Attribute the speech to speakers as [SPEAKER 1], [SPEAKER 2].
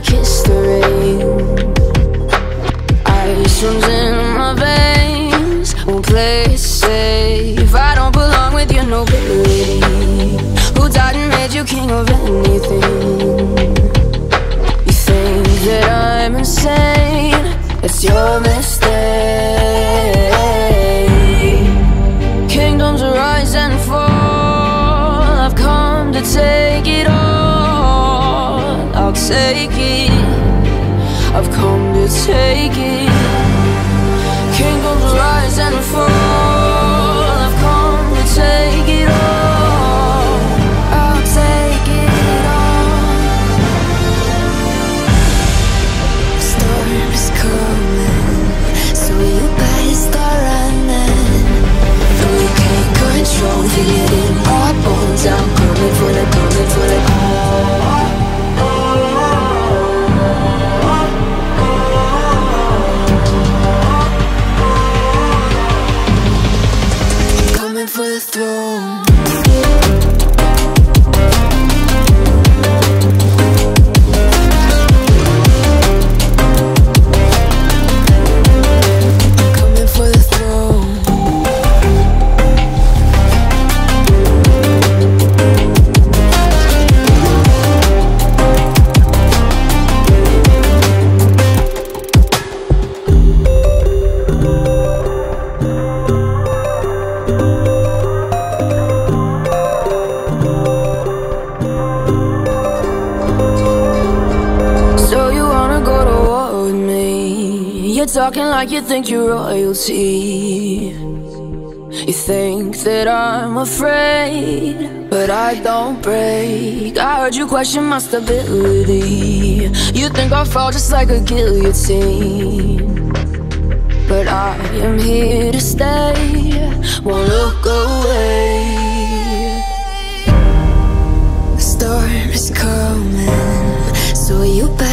[SPEAKER 1] kiss the rain take it. I've come to take it. Kingdoms rise and fall. Coming wanna go to war with me? You're talking like you think you're royalty. You think that I'm afraid, but I don't break. I heard you question my stability. You think I'll fall just like a guillotine. But I am here to stay, won't look away. The storm is coming, so you better